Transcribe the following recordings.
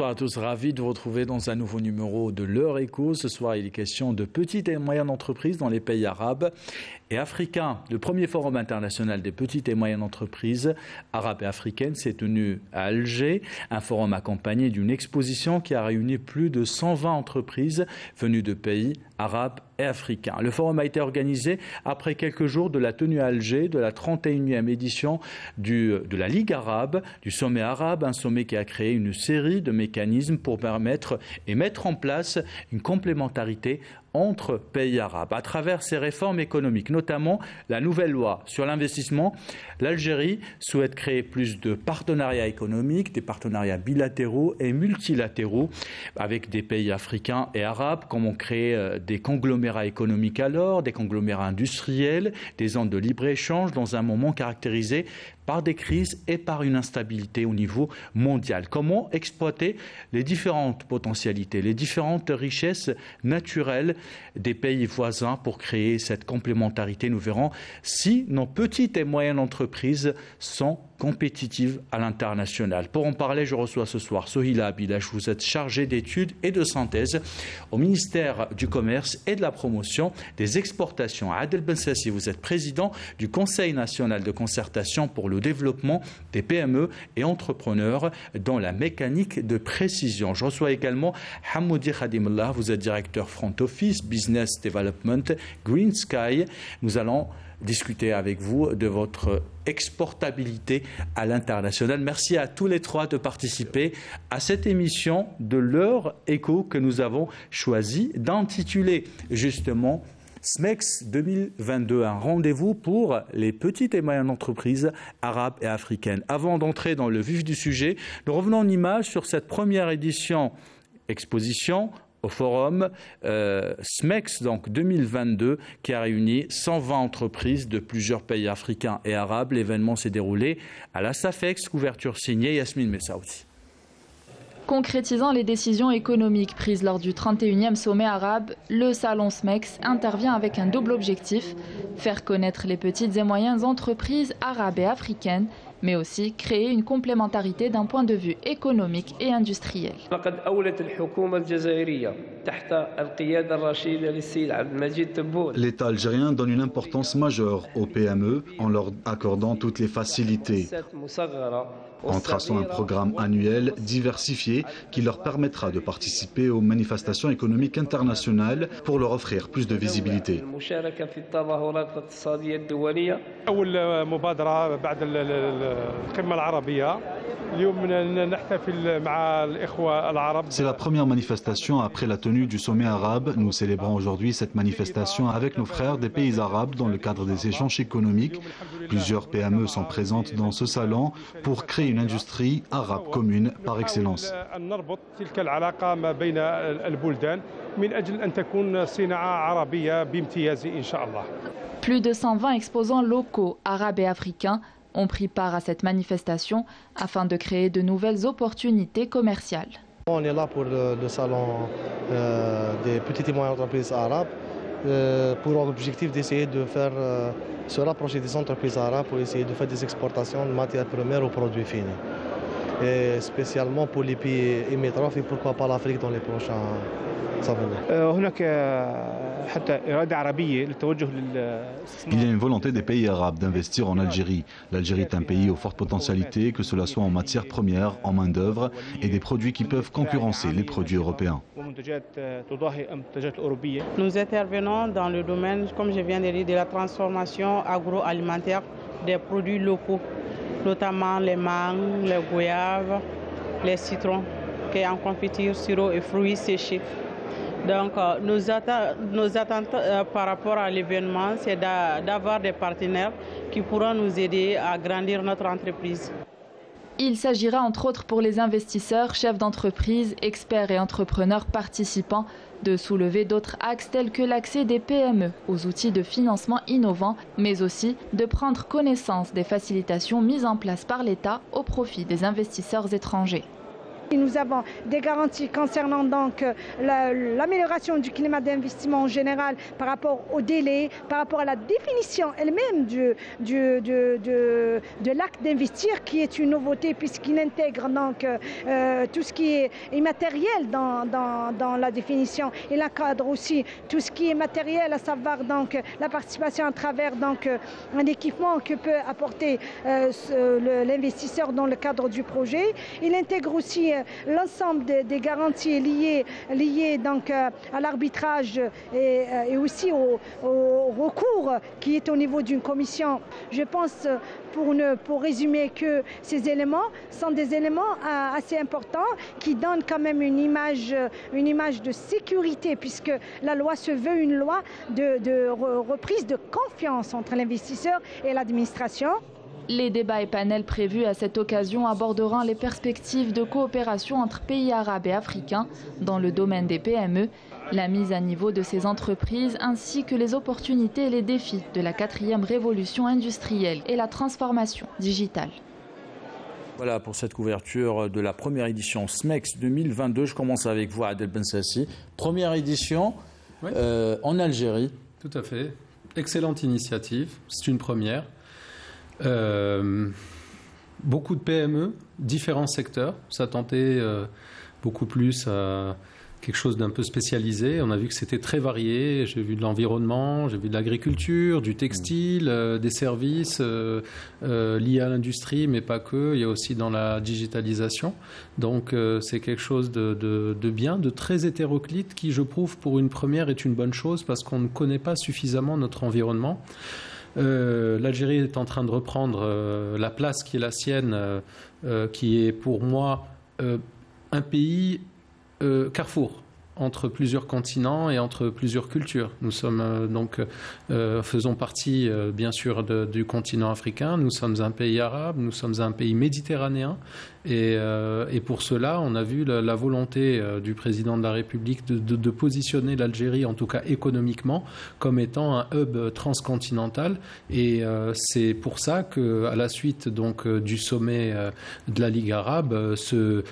Bonsoir à tous, ravi de vous retrouver dans un nouveau numéro de l'heure écho. Ce soir, il est question de petites et moyennes entreprises dans les pays arabes et africains. Le premier forum international des petites et moyennes entreprises arabes et africaines s'est tenu à Alger, un forum accompagné d'une exposition qui a réuni plus de 120 entreprises venues de pays arabes et africains. Le forum a été organisé après quelques jours de la tenue à Alger de la 31e édition de la Ligue arabe, du sommet arabe, un sommet qui a créé une série de mécanismes pour permettre et mettre en place une complémentarité entre pays arabes. À travers ces réformes économiques, notamment la nouvelle loi sur l'investissement, l'Algérie souhaite créer plus de partenariats économiques, des partenariats bilatéraux et multilatéraux avec des pays africains et arabes, comme on crée euh, des conglomérats économiques alors, des conglomérats industriels, des zones de libre-échange dans un moment caractérisé par des crises et par une instabilité au niveau mondial. Comment exploiter les différentes potentialités, les différentes richesses naturelles des pays voisins pour créer cette complémentarité? Nous verrons si nos petites et moyennes entreprises sont compétitive à l'international. Pour en parler, je reçois ce soir Sohila Abilash. Vous êtes chargé d'études et de synthèse au ministère du Commerce et de la Promotion des exportations. Adel Bensassi, vous êtes président du Conseil national de concertation pour le développement des PME et entrepreneurs dans la mécanique de précision. Je reçois également Hamoudi Khadimullah, vous êtes directeur Front Office, Business Development, Green Sky. Nous allons discuter avec vous de votre exportabilité à l'international. Merci à tous les trois de participer à cette émission de l'heure écho que nous avons choisi d'intituler justement SMEX 2022, un rendez-vous pour les petites et moyennes entreprises arabes et africaines. Avant d'entrer dans le vif du sujet, nous revenons en image sur cette première édition exposition au forum euh, SMEX donc 2022 qui a réuni 120 entreprises de plusieurs pays africains et arabes. L'événement s'est déroulé à la SAFEX, couverture signée Yasmine Messaouti. Concrétisant les décisions économiques prises lors du 31e sommet arabe, le salon SMEX intervient avec un double objectif, faire connaître les petites et moyennes entreprises arabes et africaines mais aussi créer une complémentarité d'un point de vue économique et industriel. L'État algérien donne une importance majeure aux PME en leur accordant toutes les facilités en traçant un programme annuel diversifié qui leur permettra de participer aux manifestations économiques internationales pour leur offrir plus de visibilité. C'est la première manifestation après la tenue du sommet arabe. Nous célébrons aujourd'hui cette manifestation avec nos frères des pays arabes dans le cadre des échanges économiques. Plusieurs PME sont présentes dans ce salon pour créer une industrie arabe commune par excellence. Plus de 120 exposants locaux, arabes et africains ont pris part à cette manifestation afin de créer de nouvelles opportunités commerciales. On est là pour le, salon euh, des petites et moyennes entreprises arabes pour l'objectif d'essayer de faire euh, se rapprocher des entreprises arabes pour essayer de faire des exportations de matières premières aux produits finis. Et spécialement pour les pays limitrophes et pourquoi pas l'Afrique dans les prochains années. Il y a une volonté des pays arabes d'investir en Algérie. L'Algérie est un pays aux fortes potentialités, que cela soit en matières premières, en main-d'œuvre et des produits qui peuvent concurrencer les produits européens. Nous intervenons dans le domaine, comme je viens de dire, de la transformation agroalimentaire des produits locaux, notamment les mangues, les goyaves, les citrons, qui est en confiture, sirop et fruits séchés. Donc, euh, nos, attentes euh, par rapport à l'événement, c'est d'avoir des partenaires qui pourront nous aider à grandir notre entreprise. Il s'agira entre autres pour les investisseurs, chefs d'entreprise, experts et entrepreneurs participants de soulever d'autres axes tels que l'accès des PME aux outils de financement innovants, mais aussi de prendre connaissance des facilitations mises en place par l'État au profit des investisseurs étrangers. Nous avons des garanties concernant donc l'amélioration du climat d'investissement en général par rapport au délai, par rapport à la définition elle-même du, du, de, l'acte d'investir qui est une nouveauté puisqu'il intègre donc euh, tout ce qui est immatériel dans, dans, dans la définition. Il encadre aussi tout ce qui est matériel, à savoir donc la participation à travers donc un équipement que peut apporter euh, l'investisseur dans le cadre du projet. Il intègre aussi euh, l'ensemble des, garanties liées, donc à l'arbitrage et, aussi au, recours qui est au niveau d'une commission. Je pense pour, résumer que ces éléments sont des éléments euh, assez importants qui donnent quand même une image, de sécurité puisque la loi se veut une loi de reprise de confiance entre l'investisseur et l'administration. Les débats et panels prévus à cette occasion aborderont les perspectives de coopération entre pays arabes et africains dans le domaine des PME la mise à niveau de ces entreprises ainsi que les opportunités et les défis de la quatrième révolution industrielle et la transformation digitale. Voilà pour cette couverture de la première édition SMEX 2022. Je commence avec vous, Adel Bensassi. Première édition euh, en Algérie. Tout à fait. Excellente initiative. C'est une première. Euh, beaucoup de PME, différents secteurs. Ça tentait euh, beaucoup plus à quelque chose d'un peu spécialisé. On a vu que c'était très varié. J'ai vu de l'environnement, j'ai vu de l'agriculture, du textile, euh, des services liés à l'industrie, mais pas que. Il y a aussi dans la digitalisation. Donc c'est quelque chose de, de, bien, de très hétéroclite, qui, je prouve, pour une première, est une bonne chose parce qu'on ne connaît pas suffisamment notre environnement. L'Algérie est en train de reprendre la place qui est la sienne, qui est pour moi un pays euh, carrefour entre plusieurs continents et entre plusieurs cultures. Nous sommes euh, donc euh, faisons partie bien sûr du continent africain. Nous sommes un pays arabe, nous sommes un pays méditerranéen euh, et, pour cela, on a vu la, volonté euh, du président de la République de, positionner l'Algérie, en tout cas économiquement, comme étant un hub transcontinental. Et euh, c'est pour ça que, à la suite donc du sommet de la Ligue arabe, ce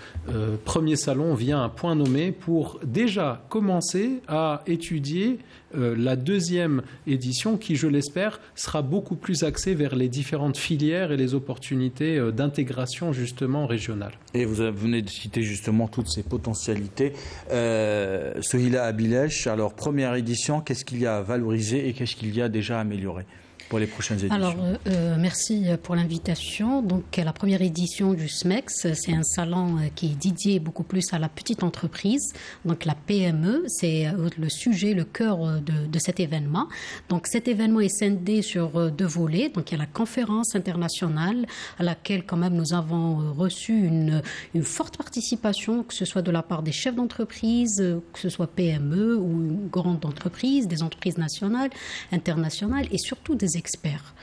premier salon vient à point nommé pour déjà commencer à étudier euh, la deuxième édition qui, je l'espère, sera beaucoup plus axée vers les différentes filières et les opportunités euh, d'intégration justement régionale. Et vous venez de citer justement toutes ces potentialités. Euh, Sohila Abilesh, alors première édition, qu'est-ce qu'il y a à valoriser et qu'est-ce qu'il y a déjà à améliorer? Pour les prochaines éditions Alors, euh, euh, merci pour l'invitation. Donc, la première édition du SMEX, c'est un salon euh, qui est dédié beaucoup plus à la petite entreprise. Donc, la PME, c'est le sujet, le cœur de, cet événement. Donc, cet événement est scindé sur deux volets. Donc, il y a la conférence internationale à laquelle, quand même, nous avons reçu une, une forte participation, que ce soit de la part des chefs d'entreprise, que ce soit PME ou une grande entreprise, des entreprises nationales, internationales et surtout des experts.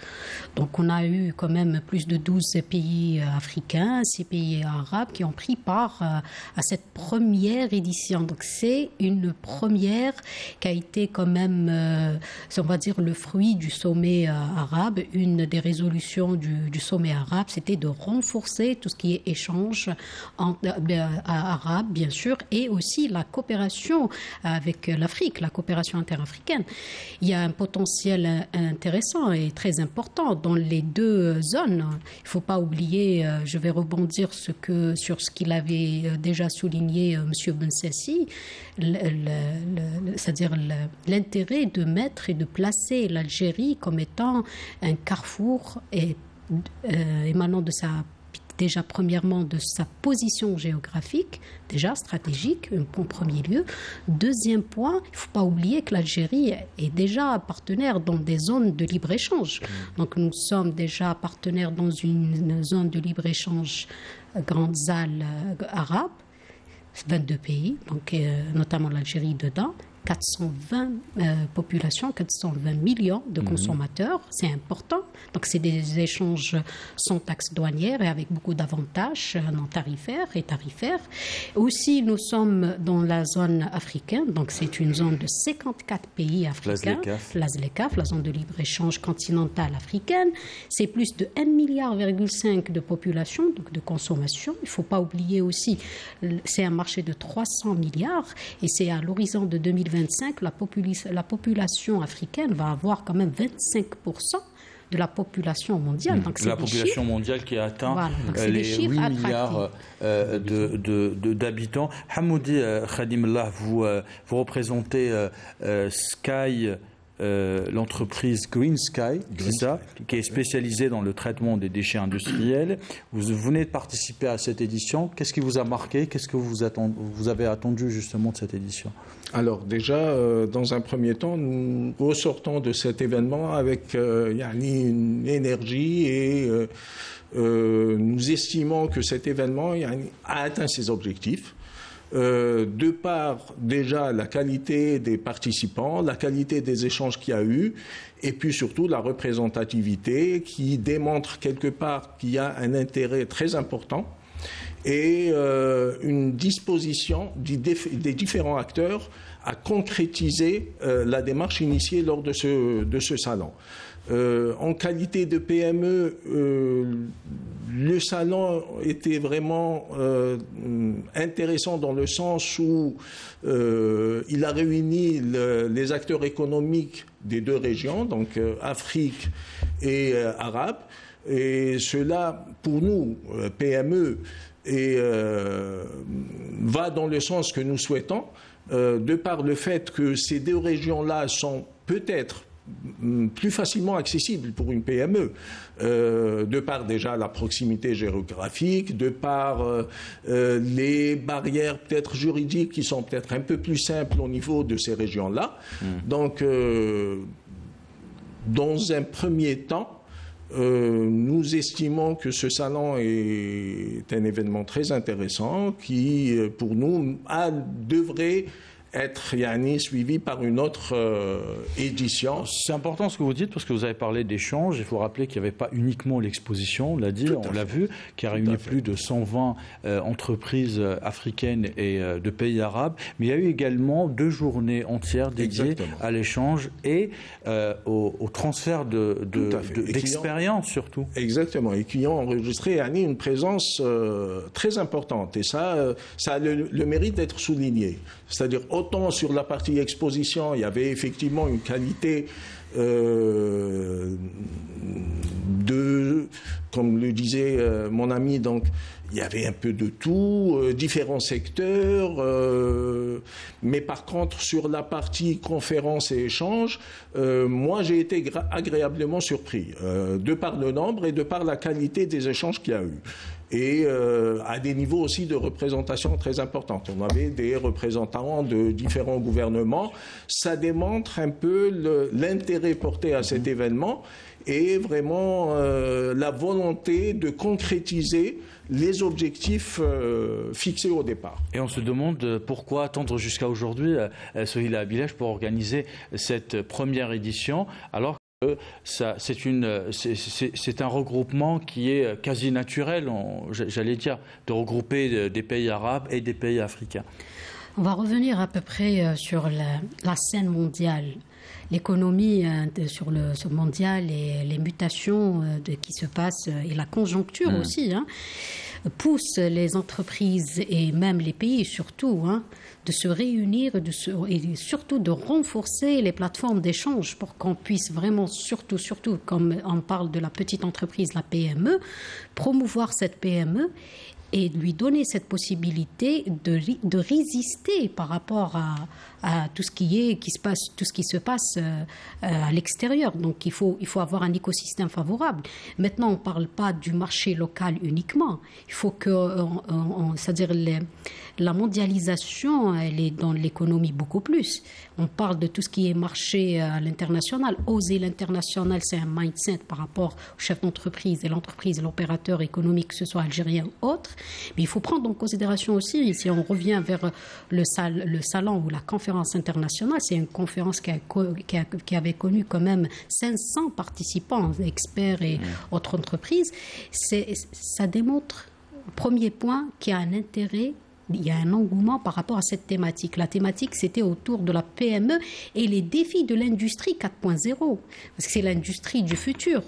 Donc on a eu quand même plus de 12 pays euh, africains, 6 pays arabes qui ont pris part euh, à cette première édition. Donc c'est une première qui a été quand même, euh, on va dire, le fruit du sommet arabe. Une des résolutions du, sommet arabe, c'était de renforcer tout ce qui est échange en, arabe, bien sûr, et aussi la coopération avec l'Afrique, la coopération interafricaine. Il y a un potentiel intéressant et très important dans les deux zones. Il ne faut pas oublier, euh, je vais rebondir sur ce qu'il avait euh, déjà souligné euh, M. Bensassi, c'est-à-dire l'intérêt de mettre et de placer l'Algérie comme étant un carrefour et, émanant de sa déjà premièrement de sa position géographique, déjà stratégique en premier lieu. Deuxième point, il ne faut pas oublier que l'Algérie est déjà partenaire dans des zones de libre-échange. Mm. Donc nous sommes déjà partenaires dans une zone de libre-échange euh, grande salle euh, arabe, 22 pays, donc euh, notamment l'Algérie dedans. 420 euh, populations, 420 millions de mhm. consommateurs. C'est important. Donc, c'est des échanges sans taxes douanières et avec beaucoup d'avantages euh, non tarifaires et tarifaires. Aussi, nous sommes dans la zone africaine. Donc, c'est une zone de 54 pays africains. La ZLECAF, la zone de libre-échange continentale africaine. C'est plus de 1,5 milliard de population, donc de consommation. Il ne faut pas oublier aussi, c'est un marché de 300 milliards et c'est à l'horizon de 2025, la, la population africaine va avoir quand même 25% de la population mondiale. Donc, la population mondiale qui a atteint euh, les 8 milliards euh, d'habitants. De, Hamoudi euh, Khadimullah, vous, vous représentez Sky euh, l'entreprise Green Sky, ça, qui est spécialisée dans le traitement des déchets industriels. Vous venez de participer à cette édition. Qu'est-ce qui vous a marqué? Qu'est-ce que vous, vous, avez attendu justement de cette édition? Alors déjà, euh, dans un premier temps, nous ressortons de cet événement avec euh, une énergie et nous estimons que cet événement a atteint ses objectifs. Euh, de par déjà la qualité des participants, la qualité des échanges qu'il y a eu, et puis surtout la représentativité qui démontre quelque part qu'il y a un intérêt très important et euh, une disposition des différents acteurs à concrétiser euh, la démarche initiée lors de ce salon. Euh, en qualité de PME, euh, le salon était vraiment euh, intéressant dans le sens où il a réuni les acteurs économiques des deux régions, donc Afrique et Arabe. Et cela, pour nous, PME, va dans le sens que nous souhaitons, de par le fait que ces deux régions-là sont peut-être plus facilement accessible pour une PME, euh, de par déjà la proximité géographique, de par euh, euh, les barrières peut-être juridiques qui sont peut-être un peu plus simples au niveau de ces régions-là. Hmm. Donc, dans un premier temps, nous estimons que ce salon est un événement très intéressant qui, pour nous, a, devrait être yani, suivi par une autre euh, édition. C'est important ce que vous dites parce que vous avez parlé d'échanges. Il faut rappeler qu'il n'y avait pas uniquement l'exposition, on l'a dit, on l'a vu, qui a réuni plus de 120 euh, entreprises euh, africaines et de pays arabes. Mais il y a eu également deux journées entières dédiées à l'échange et au, transfert d'expérience de, surtout. Exactement, et qui ont enregistré yani, une présence très importante. Et ça, ça a le, le mérite d'être souligné. C'est-à-dire autant sur la partie exposition, il y avait effectivement une qualité euh, de, comme le disait euh, mon ami, donc il y avait un peu de tout, euh, différents secteurs, mais par contre sur la partie conférence et échange, moi j'ai été agréablement surpris, de par le nombre et de par la qualité des échanges qu'il y a eu et euh, à des niveaux aussi de représentation très importants. On avait des représentants de différents gouvernements. Ça démontre un peu l'intérêt porté à cet événement et vraiment euh, la volonté de concrétiser les objectifs euh, fixés au départ. Et on se demande pourquoi attendre jusqu'à aujourd'hui, Sohila Abilèche, pour organiser cette première édition, alors c'est un regroupement qui est quasi naturel, j'allais dire, de regrouper des pays arabes et des pays africains. On va revenir à peu près euh, sur la, scène mondiale, l'économie euh, sur le mondial et les mutations euh, de, qui se passent et la conjoncture hmm. aussi. Hein pousse les entreprises et même les pays surtout hein, de se réunir et surtout de renforcer les plateformes d'échange pour qu'on puisse vraiment, surtout, surtout, comme on parle de la petite entreprise, la PME, promouvoir cette PME et lui donner cette possibilité de, de résister par rapport à, tout ce qui est qui se passe tout ce qui se passe euh, à l'extérieur. Donc il faut il faut avoir un écosystème favorable. Maintenant on parle pas du marché local uniquement. Il faut que c'est-à-dire la mondialisation elle est dans l'économie beaucoup plus. On parle de tout ce qui est marché à l'international. Oser l'international c'est un mindset par rapport au chef d'entreprise et l'entreprise l'opérateur économique que ce soit algérien ou autre. Mais il faut prendre en considération aussi, si on revient vers le, le salon ou la conférence internationale, c'est une conférence qui, qui, avait connu quand même 500 participants, experts et autres entreprises. Ça démontre, premier point, qu'il y a un intérêt il y a un engouement par rapport à cette thématique. La thématique, c'était autour de la PME et les défis de l'industrie 4.0, parce que c'est l'industrie du futur.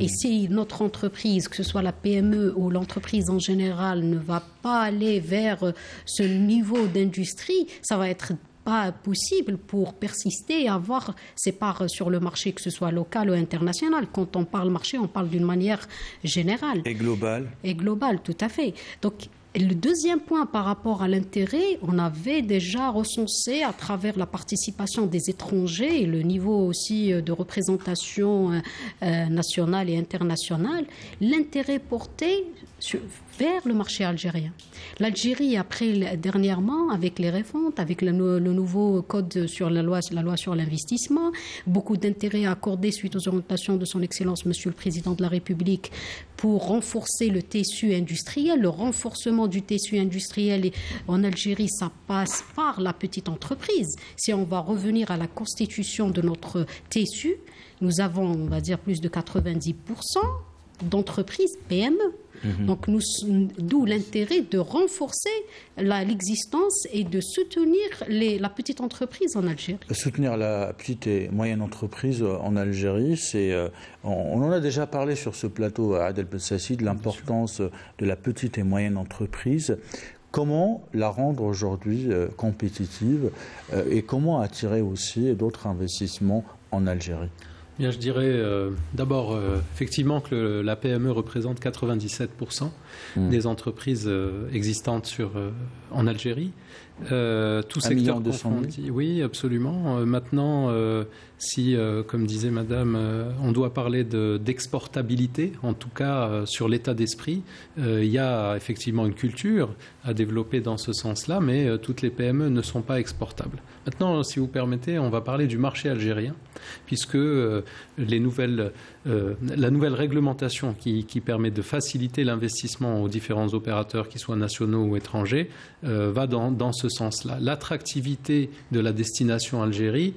Et mm. si notre entreprise, que ce soit la PME ou l'entreprise en général, ne va pas aller vers ce niveau d'industrie, ça va être pas possible pour persister et avoir ses parts sur le marché, que ce soit local ou international. Quand on parle marché, on parle d'une manière générale. Et globale. Et globale, tout à fait. Donc le deuxième point par rapport à l'intérêt, on avait déjà recensé à travers la participation des étrangers et le niveau aussi euh, de représentation euh, euh, nationale et internationale, l'intérêt porté vers le marché algérien. L'Algérie, après dernièrement, avec les réformes, avec le, nouveau code sur la loi, la loi sur l'investissement, beaucoup d'intérêt accordé suite aux orientations de son Excellence Monsieur le Président de la République pour renforcer le tissu industriel. Le renforcement du tissu industriel en Algérie, ça passe par la petite entreprise. Si on va revenir à la constitution de notre tissu, nous avons, on va dire, plus de 90% d'entreprises PME. Mhm. Donc, d'où l'intérêt de renforcer l'existence et de soutenir la petite entreprise en Algérie. Soutenir la petite et moyenne entreprise en Algérie, c'est, euh, on, en a déjà parlé sur ce plateau à Adel Bessassi de l'importance de la petite et moyenne entreprise. Comment la rendre aujourd'hui euh, compétitive euh, et comment attirer aussi d'autres investissements en Algérie? Bien, je dirais euh, d'abord euh, effectivement que la PME représente 97% mmh. des entreprises euh, existantes sur, en Algérie. tout secteur confondu. Oui, absolument. maintenant, si, comme disait Madame, on doit parler d'exportabilité, en tout cas sur l'état d'esprit, il y a effectivement une culture à développer dans ce sens-là, mais toutes les PME ne sont pas exportables. Maintenant, si vous permettez, on va parler du marché algérien puisque euh, les nouvelles, euh, la nouvelle réglementation qui, permet de faciliter l'investissement aux différents opérateurs, qu'ils soient nationaux ou étrangers, euh, va dans, ce sens-là. L'attractivité de la destination Algérie,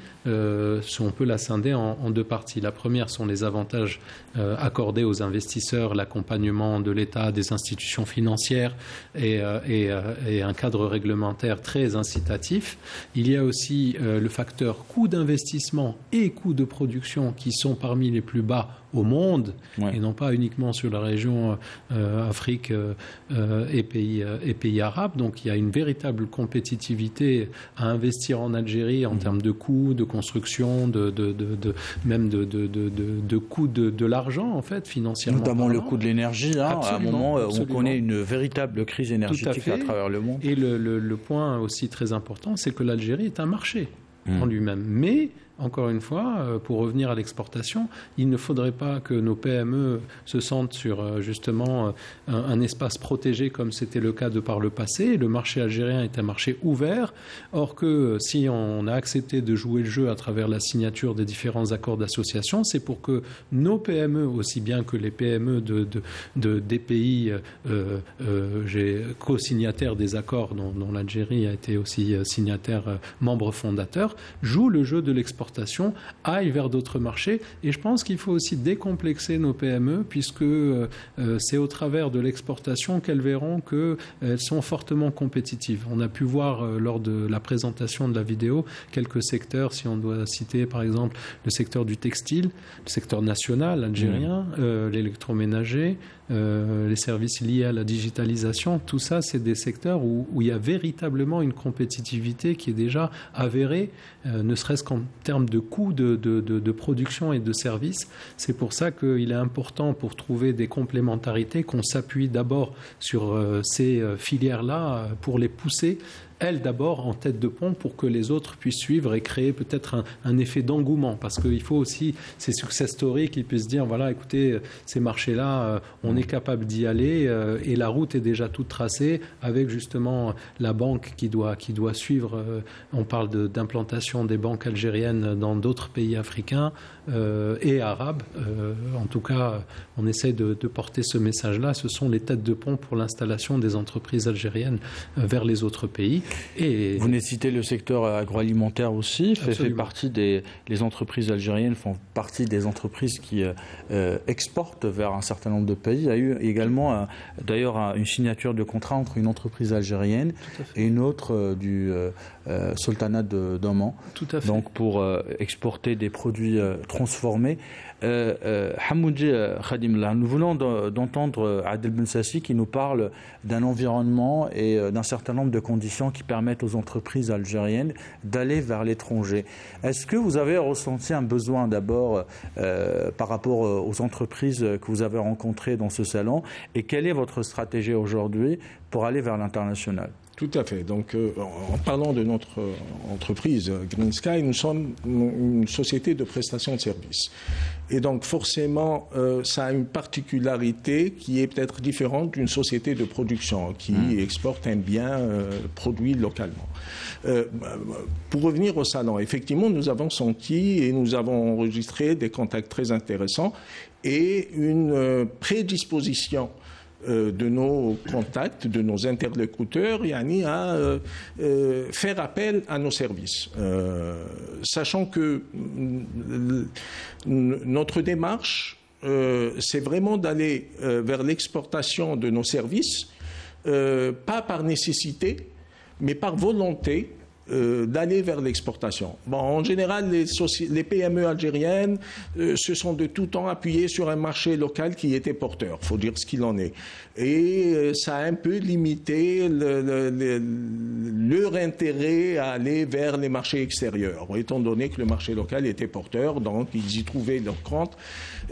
on peut la scinder en, deux parties. La première sont les avantages accordés aux investisseurs, l'accompagnement de l'État, des institutions financières et, et, un cadre réglementaire très incitatif. Il y a aussi le facteur coût d'investissement et coûts de production qui sont parmi les plus bas au monde et non pas uniquement sur la région euh, Afrique euh, euh, et, pays, et pays arabes. Donc il y a une véritable compétitivité à investir en Algérie en mm. termes de coûts, de construction, de, de, de, même de, de, coûts de, l'argent en fait financièrement. Notamment le coût de l'énergie. Hein, à un moment, on connaît une véritable crise énergétique à, travers le monde. Et le, le, point aussi très important, c'est que l'Algérie est un marché mm. en lui-même. Mais encore une fois, euh, pour revenir à l'exportation, il ne faudrait pas que nos PME se sentent sur euh, justement euh, un, espace protégé comme c'était le cas de par le passé. Le marché algérien est un marché ouvert, or si on a accepté de jouer le jeu à travers la signature des différents accords d'association, c'est pour que nos PME, aussi bien que les PME de, des pays co-signataires des accords dont, dont l'Algérie a été aussi signataire, membre fondateur, jouent le jeu de l'exportation aillent vers d'autres marchés. Et je pense qu'il faut aussi décomplexer nos PME, puisque euh, euh, c'est au travers de l'exportation qu'elles verront qu'elles sont fortement compétitives. On a pu voir euh, lors de la présentation de la vidéo quelques secteurs, si on doit citer par exemple le secteur du textile, le secteur national algérien, mmh. l'électroménager, euh, les services liés à la digitalisation, tout ça, c'est des secteurs où, il y a véritablement une compétitivité qui est déjà avérée, euh, ne serait-ce qu'en termes de coûts de, production et de services. C'est pour ça qu'il est important pour trouver des complémentarités qu'on s'appuie d'abord sur euh, ces filières-là pour les pousser elle d'abord en tête de pont pour que les autres puissent suivre et créer peut-être un, effet d'engouement. Parce qu'il faut aussi ces success stories qui puissent dire voilà, écoutez, ces marchés-là, euh, on est capable d'y aller euh, et la route est déjà toute tracée avec justement la banque qui doit, qui doit suivre. Euh, on parle d'implantation des banques algériennes dans d'autres pays africains et arabes. en tout cas, on essaie de, de porter ce message-là. Ce sont les têtes de pont pour l'installation des entreprises algériennes vers les autres pays. Et... Vous venez citer le secteur agroalimentaire aussi, fait, fait, partie des les entreprises algériennes font partie des entreprises qui euh, euh, exportent vers un certain nombre de pays. Il y a eu également d'ailleurs une signature de contrat entre une entreprise algérienne et une autre euh, sultanat d'Oman. Donc pour exporter des produits transformés. Euh, euh, Hamoudji euh, Khadimla, nous venons d'entendre Adel Ben Sassi qui nous parle d'un environnement et d'un certain nombre de conditions qui permettent aux entreprises algériennes d'aller vers l'étranger. Est-ce que vous avez ressenti un besoin d'abord par rapport aux entreprises que vous avez rencontrées dans ce salon? Et quelle est votre stratégie aujourd'hui pour aller vers l'international? Tout à fait. Donc, euh, en parlant de notre euh, entreprise euh, Green Sky, nous sommes une société de prestation de services. Et donc, forcément, ça a une particularité qui est peut-être différente d'une société de production qui hmm. exporte un bien produit localement. pour revenir au salon, effectivement, nous avons senti et nous avons enregistré des contacts très intéressants et une prédisposition de nos contacts, de nos interlocuteurs, yani, à euh, euh, faire appel à nos services. sachant que notre démarche, c'est vraiment d'aller vers l'exportation de nos services, pas par nécessité, mais par volonté euh, d'aller vers l'exportation. Bon, en général, les, PME algériennes euh, se sont de tout temps appuyées sur un marché local qui était porteur, faut dire ce qu'il en est. Et euh, ça a un peu limité leur intérêt à aller vers les marchés extérieurs, étant donné que le marché local était porteur, donc ils y trouvaient leur compte.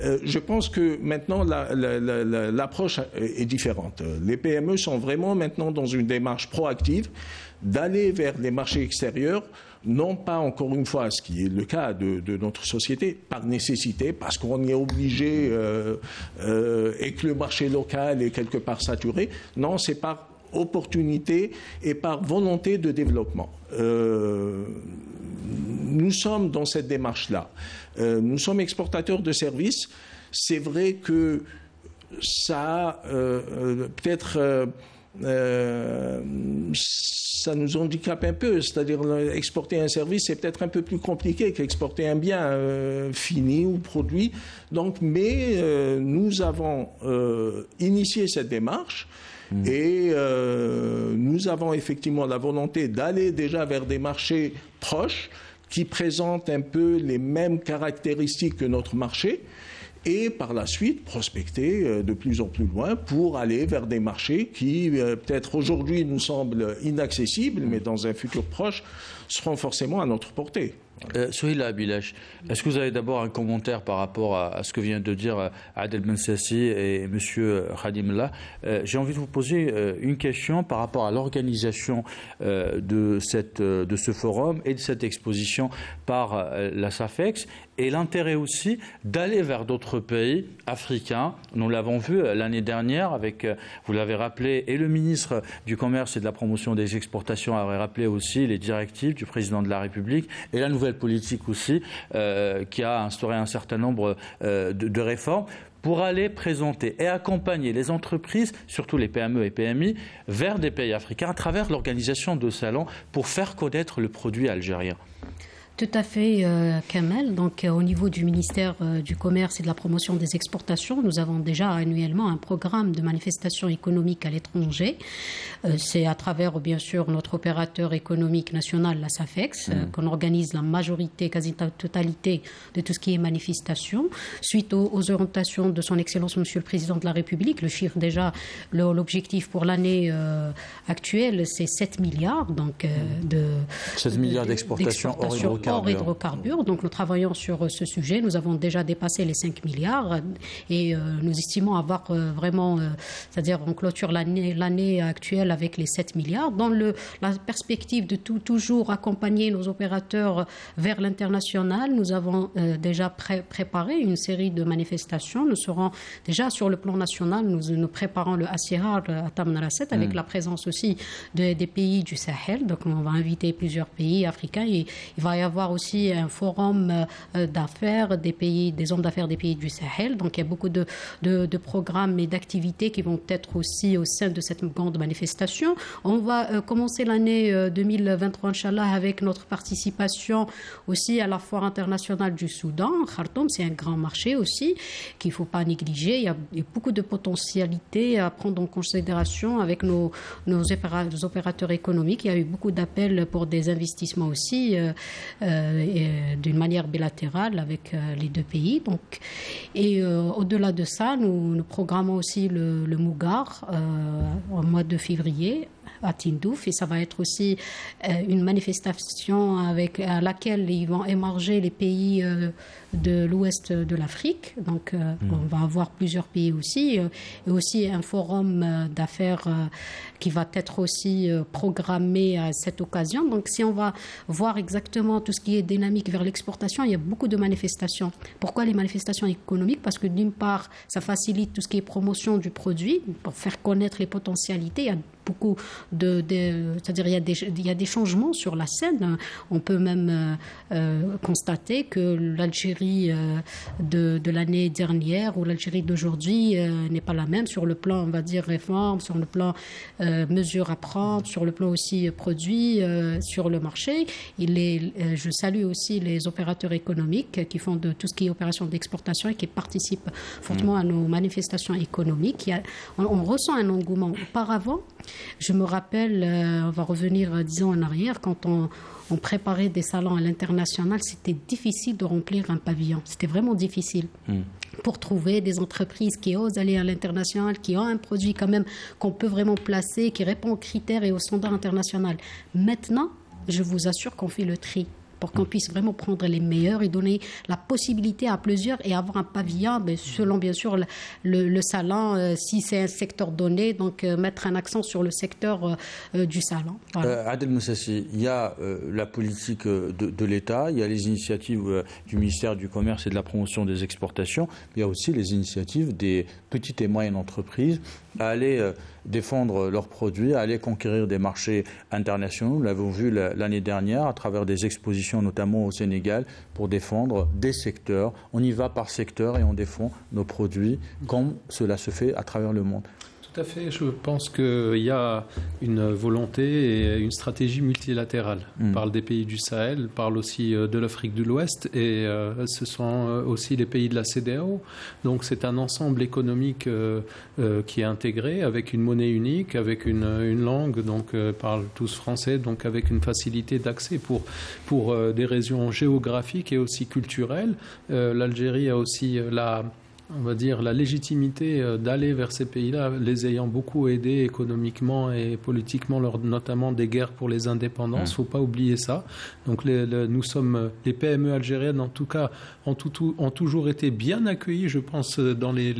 je pense que maintenant, l'approche est différente. Les PME sont vraiment maintenant dans une démarche proactive d'aller vers les marchés extérieurs, non pas encore une fois, ce qui est le cas de, notre société, par nécessité, parce qu'on est obligé euh, euh, et que le marché local est quelque part saturé. Non, c'est par opportunité et par volonté de développement. Euh, nous sommes dans cette démarche-là. nous sommes exportateurs de services. C'est vrai que ça a peut-être euh, ça nous handicape un peu. C'est-à-dire exporter un service, c'est peut-être un peu plus compliqué qu'exporter un bien euh, fini ou produit. Donc, mais euh, nous avons initié cette démarche. Mmh. Et nous avons effectivement la volonté d'aller déjà vers des marchés proches qui présentent un peu les mêmes caractéristiques que notre marché et par la suite prospecter euh, de plus en plus loin pour aller vers des marchés qui euh, peut-être aujourd'hui nous semblent inaccessibles, mais dans un futur proche seront forcément à notre portée. Euh, Sohila Abilash, est-ce que vous avez d'abord un commentaire par rapport à, ce que vient de dire euh, Adel Bensassi et M. Khadimla euh, J'ai envie de vous poser une question par rapport à l'organisation de, de ce forum et de cette exposition par la SAFEX et l'intérêt aussi d'aller vers d'autres pays africains. Nous l'avons vu l'année dernière avec, vous l'avez rappelé, et le ministre du Commerce et de la Promotion des Exportations avait rappelé aussi les directives du président de la République et la nouvelle politique aussi, euh, qui a instauré un certain nombre euh, de, réformes pour aller présenter et accompagner les entreprises, surtout les PME et PMI, vers des pays africains à travers l'organisation de salons pour faire connaître le produit algérien. Tout à fait, euh, Kamel. Donc, euh, au niveau du ministère euh, du Commerce et de la Promotion des Exportations, nous avons déjà annuellement un programme de manifestation économique à l'étranger. C'est à travers, bien sûr, notre opérateur économique national, la SAFEX, mmh. qu'on organise la majorité, quasi-totalité de tout ce qui est manifestation. Suite aux, orientations de son Excellence, Monsieur le Président de la République, le chiffre déjà, l'objectif pour l'année actuelle, c'est 7 milliards donc, de 7 milliards d'exportations hors hors hydrocarbures. Donc nous travaillons sur ce sujet. Nous avons déjà dépassé les 5 milliards et nous estimons avoir vraiment, c'est-à-dire on clôture l'année actuelle avec les 7 milliards. Dans le, la perspective de tout, toujours accompagner nos opérateurs vers l'international, nous avons déjà préparé une série de manifestations. Nous serons déjà sur le plan national, nous, nous préparons le Asirar à Tamnaraset avec mm. la présence aussi des pays du Sahel. Donc on va inviter plusieurs pays africains. Et il va y avoir aussi un forum euh, d'affaires des pays, des hommes d'affaires des pays du Sahel. Donc il y a beaucoup de, de, programmes et d'activités qui vont être aussi au sein de cette grande manifestation. On va euh, commencer l'année 2023, euh, Inch'Allah, avec notre participation aussi à la foire internationale du Soudan. Khartoum, c'est un grand marché aussi qu'il ne faut pas négliger. Il y, a, beaucoup de potentialités à prendre en considération avec nos, nos, opérateurs économiques. Il y a eu beaucoup d'appels pour des investissements aussi euh, euh, d'une manière bilatérale avec euh, les deux pays. Donc, et au-delà de ça, nous, nous, programmons aussi le, le Mougar au mois de février à Tindouf et ça va être aussi une manifestation avec à laquelle ils vont émerger les pays de l'ouest de l'Afrique. Donc, euh, hmm. on va avoir plusieurs pays aussi. Euh, et aussi un forum euh, d'affaires qui va être aussi programmé à cette occasion. Donc, si on va voir exactement tout ce qui est dynamique vers l'exportation, il y a beaucoup de manifestations. Pourquoi les manifestations économiques? Parce que d'une part, ça facilite tout ce qui est promotion du produit pour faire connaître les potentialités. Il y a beaucoup de, c'est-à-dire il y a des il y a des changements sur la scène. On peut même constater que l'Algérie euh, de, l'année dernière ou l'Algérie d'aujourd'hui euh, n'est pas la même sur le plan, on va dire, réforme, sur le plan euh, mesures à prendre, sur le plan aussi produits sur le marché. Il est, je salue aussi les opérateurs économiques qui font de tout ce qui est opération d'exportation et qui participent fortement à nos manifestations économiques. on, on, ressent un engouement. Auparavant, je me rappelle, on va revenir dix ans en arrière, quand on on préparait des salons à l'international, c'était difficile de remplir un pavillon. C'était vraiment difficile. Hmm. Pour trouver des entreprises qui osent aller à l'international, qui ont un produit quand même qu'on peut vraiment placer, qui répond aux critères et aux standards internationaux. Maintenant, je vous assure qu'on fait le tri pour qu'on puisse vraiment prendre les meilleurs et donner la possibilité à plusieurs et avoir un pavillon, ben, selon bien sûr le, salon, euh, si c'est un secteur donné, donc euh, mettre un accent sur le secteur euh, du salon. Adel Moussassi, il y a la politique de, l'État, il y a les initiatives du ministère du Commerce et de la promotion des exportations, il y a aussi les initiatives des petites et moyennes entreprises à aller défendre leurs produits, à aller conquérir des marchés internationaux. Nous l'avons vu l'année dernière à travers des expositions, notamment au Sénégal, pour défendre des secteurs. On y va par secteur et on défend nos produits comme cela se fait à travers le monde. Tout à fait. Je pense qu'il y a une volonté et une stratégie multilatérale. On hmm. parle des pays du Sahel, on parle aussi euh, de l'Afrique de l'Ouest et euh, ce sont euh, aussi les pays de la CDAO. Donc c'est un ensemble économique qui est intégré avec une monnaie unique, avec une, langue, donc parle tous français, donc avec une facilité d'accès pour, pour des raisons géographiques et aussi culturelles. L'Algérie a aussi la on va dire, la légitimité euh, d'aller vers ces pays-là, les ayant beaucoup aidés économiquement et politiquement, lors notamment des guerres pour les indépendances. Il ne faut pas oublier ça. Donc, nous sommes, les PME algériennes, en tout cas, ont, ont toujours été bien accueillis, je pense, dans les,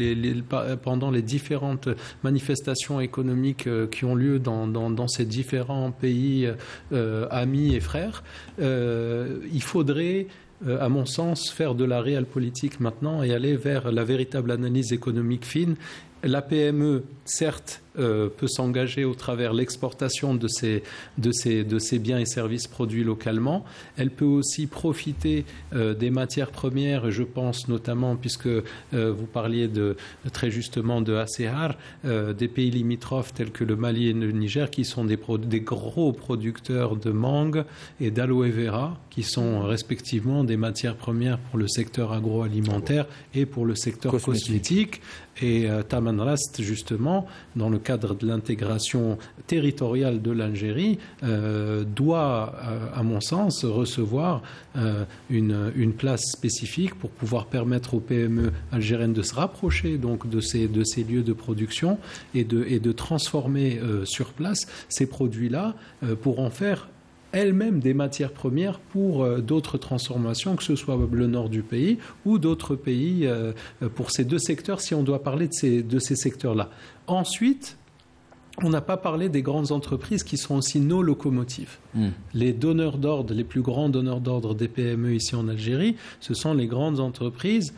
pendant les différentes manifestations économiques euh, qui ont lieu dans, dans, ces différents pays euh, amis et frères. il faudrait euh, à mon sens, faire de la réelle politique maintenant et aller vers la véritable analyse économique fine. La PME, certes, euh, peut s'engager au travers l'exportation de ces, de, ces, de ces biens et services produits localement. Elle peut aussi profiter euh, des matières premières, je pense notamment, puisque euh, vous parliez de, très justement de ACEAR, des pays limitrophes tels que le Mali et le Niger, qui sont des, des gros producteurs de mangue et d'aloe vera, qui sont respectivement des matières premières pour le secteur agroalimentaire et pour le secteur cosmétique. Et Tamanrast, justement, dans le cadre de l'intégration territoriale de l'Algérie, euh, doit, euh, à mon sens, recevoir euh, une, place spécifique pour pouvoir permettre aux PME algériennes de se rapprocher donc de ces, de ces lieux de production et de, et de transformer sur place ces produits-là pour en faire elles-mêmes des matières premières pour d'autres transformations, que ce soit le nord du pays ou d'autres pays pour ces deux secteurs, si on doit parler de ces, de ces secteurs-là. Ensuite, on n'a pas parlé des grandes entreprises qui sont aussi nos locomotives. Hmm. Les donneurs d'ordre, les plus grands donneurs d'ordre des PME ici en Algérie, ce sont les grandes entreprises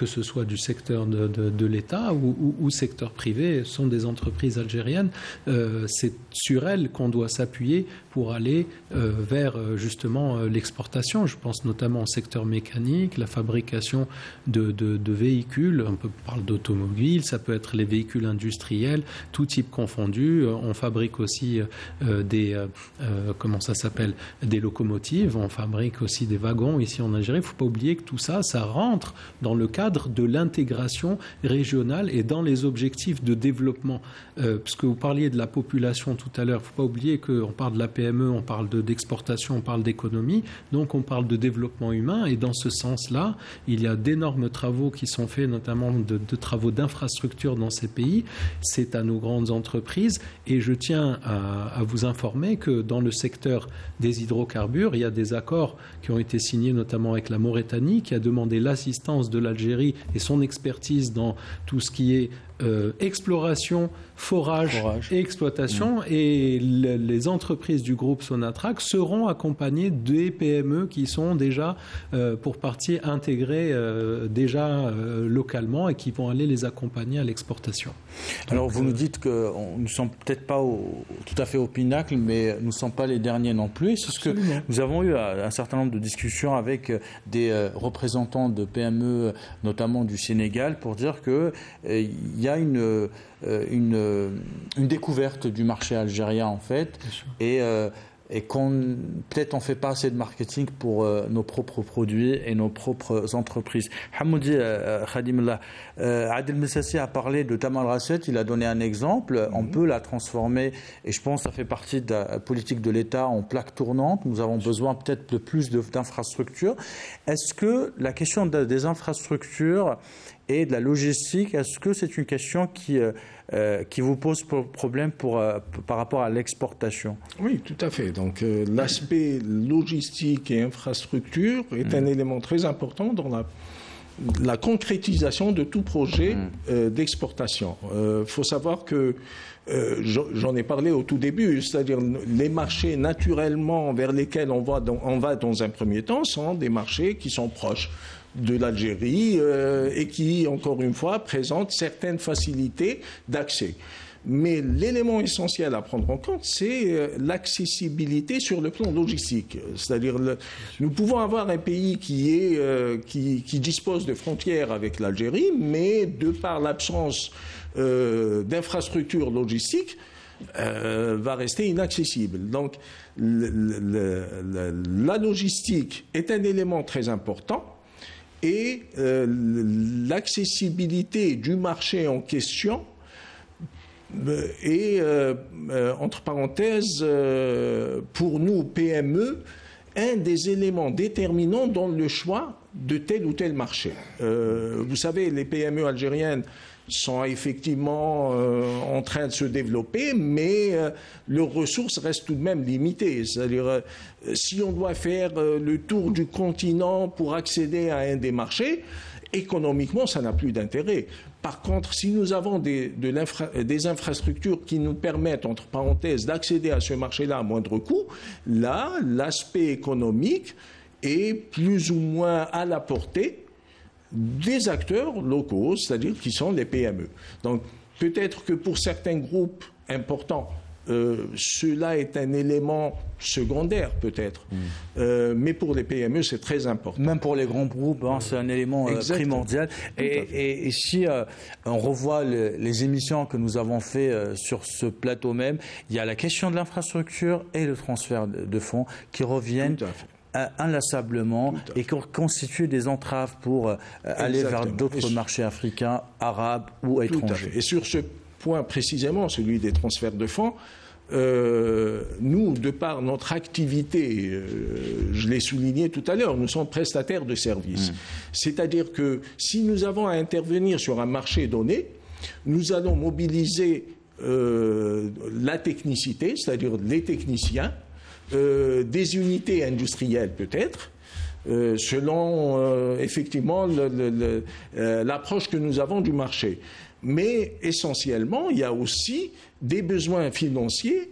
que ce soit du secteur de, l'État ou, secteur privé, sont des entreprises algériennes. Euh, c'est sur elles qu'on doit s'appuyer pour aller euh, vers euh, justement l'exportation. Je pense notamment au secteur mécanique, la fabrication de, véhicules. On peut parler d'automobiles, ça peut être les véhicules industriels, tout type confondu. On fabrique aussi des comment ça s'appelle des locomotives. On fabrique aussi des wagons ici en Algérie. Il ne faut pas oublier que tout ça, ça rentre dans le cadre de l'intégration régionale et dans les objectifs de développement. Euh, parce que vous parliez de la population tout à l'heure, il ne faut pas oublier qu'on parle de la PME, on parle d'exportation, on parle d'économie, donc on parle de développement humain. Et dans ce sens-là, il y a d'énormes travaux qui sont faits, notamment de, travaux d'infrastructure dans ces pays. C'est à nos grandes entreprises. Et je tiens à, à vous informer que dans le secteur des hydrocarbures, il y a des accords qui ont été signés notamment avec la Mauritanie, qui a demandé l'assistance de l'Algérie et son expertise dans tout ce qui est euh, exploration, forage, et exploitation. Mmh. Et les entreprises du groupe Sonatrach seront accompagnées des PME qui sont déjà, euh, pour partie, intégrées euh, déjà localement et qui vont aller les accompagner à l'exportation. Alors vous nous dites que nous ne sommes peut-être pas tout à fait au pinacle, mais nous ne sommes pas les derniers non plus. C'est ce que nous avons eu un certain nombre de discussions avec des représentants de PME, notamment du Sénégal, pour dire qu'il y a une, euh, une, une, découverte du marché algérien en fait. Et, euh, et qu'on peut-être on fait pas assez de marketing pour euh, nos propres produits et nos propres entreprises. Hamoudi Khadimullah, Adel Messassi a parlé de Tamal Rasset, il a donné un exemple, on mhm. peut la transformer et je pense que ça fait partie de la politique de l'État en plaque tournante, nous avons besoin peut-être de plus d'infrastructures. Est-ce que la question des infrastructures et de la logistique, est-ce que c'est une question qui, euh, euh, qui vous pose problème pour, euh, par rapport à l'exportation? Oui, tout à fait. Donc l'aspect logistique et infrastructure est un mm. élément très important dans la, la concrétisation de tout projet mm. d'exportation. Il faut savoir que j'en ai parlé au tout début, c'est-à-dire les marchés naturellement vers lesquels on va, on va dans un premier temps sont des marchés qui sont proches de l'Algérie euh, et qui, encore une fois, présente certaines facilités d'accès. Mais l'élément essentiel à prendre en compte, c'est euh, l'accessibilité sur le plan logistique. C'est-à-dire, nous pouvons avoir un pays qui, est, euh, qui, dispose de frontières avec l'Algérie, mais de par l'absence d'infrastructures logistiques, va rester inaccessible. Donc, la logistique est un élément très important et euh, l'accessibilité du marché en question euh, est, euh, entre parenthèses, pour nous, PME, un des éléments déterminants dans le choix de tel ou tel marché. vous savez, les PME algériennes sont effectivement euh, en train de se développer, mais euh, leurs ressources restent tout de même limitées. C'est-à-dire, euh, si on doit faire le tour du continent pour accéder à un des marchés, économiquement, ça n'a plus d'intérêt. Par contre, si nous avons des, des, infrastructures qui nous permettent, entre parenthèses, d'accéder à ce marché-là à moindre coût, là, l'aspect économique est plus ou moins à la portée des acteurs locaux, c'est-à-dire qui sont les PME. Donc peut-être que pour certains groupes importants, euh, cela est un élément secondaire peut-être, mm. euh, mais pour les PME c'est très important. Même pour les grands groupes, hein, c'est un élément euh, primordial. Et, si on revoit les émissions que nous avons fait sur ce plateau même, il y a la question de l'infrastructure et le transfert de fonds qui reviennent inlassablement et qui constituent des entraves pour euh, aller vers d'autres marchés africains, arabes ou étrangers. Et sur ce point précisément, celui des transferts de fonds, euh, nous, de par notre activité, euh, je l'ai souligné tout à l'heure, nous sommes prestataires de services. Mm. C'est-à-dire que si nous avons à intervenir sur un marché donné, nous allons mobiliser la technicité, c'est-à-dire les techniciens, des unités industrielles peut-être, selon effectivement l'approche que nous avons du marché. Mais essentiellement, il y a aussi des besoins financiers